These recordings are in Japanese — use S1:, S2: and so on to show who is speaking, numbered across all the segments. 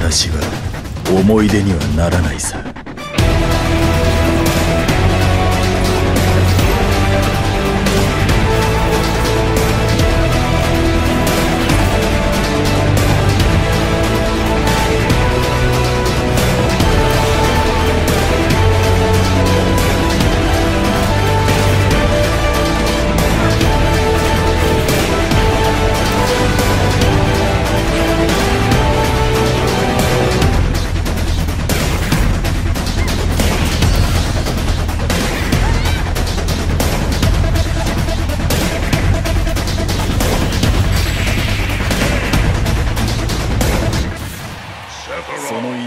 S1: 私は思い出にはならないさ。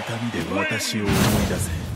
S1: 痛みで私を思い出せ。